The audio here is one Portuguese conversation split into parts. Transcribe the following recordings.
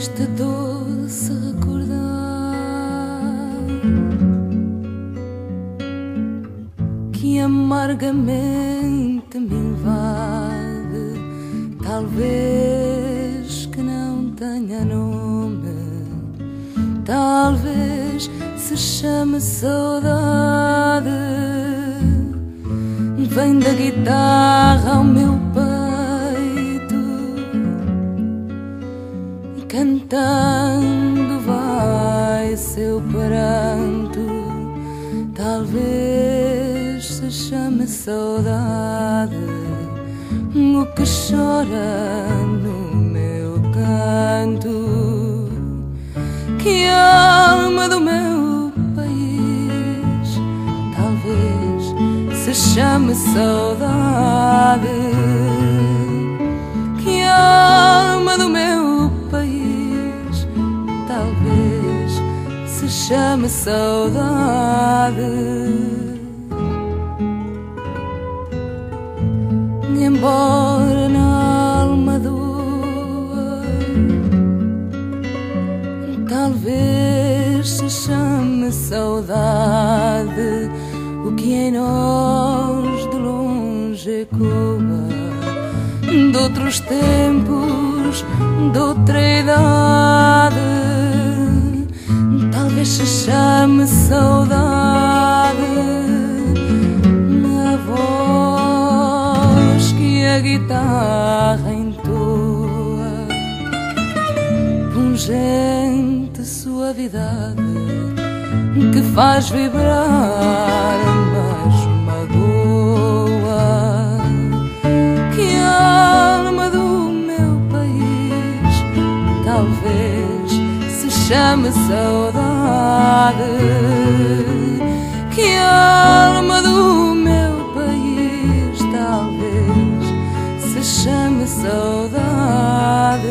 este doce recordar que amargamente me invade, talvez que não tenha nome, talvez se chame saudade, vem da guitarra ao meu cantando vai seu pranto, talvez se chame saudade, o que chora no meu canto, que alma do meu país, talvez se chame saudade, que alma do meu chama saudade. Embora na alma doa, talvez se chame saudade. O que em nós de longe ecoa, de outros tempos, de outra idade se chame saudade na voz que a guitarra entoa, pungente suavidade que faz vibrar, mas magoa. Que alma do meu país, talvez se chame saudade que alma do meu país talvez se chame saudade.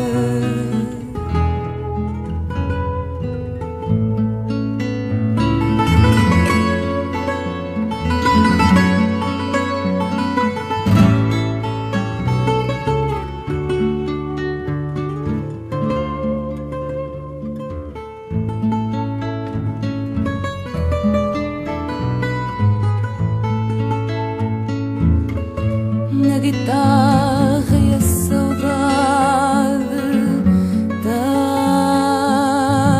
Guitarra e a saudade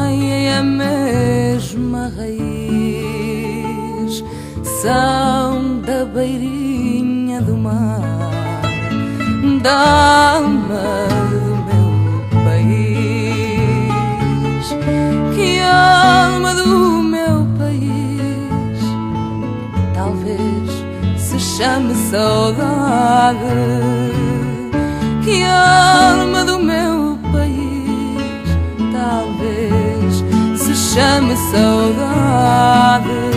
têm a mesma raiz, são da beirinha do mar, da chame saudade que alma do meu país talvez se chame saudade